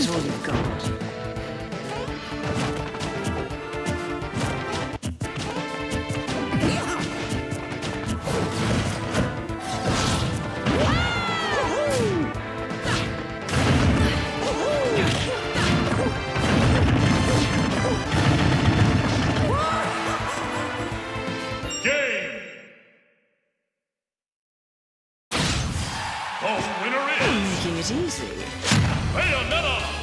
Is you've got? Game! The winner is it easy. Bayonetta!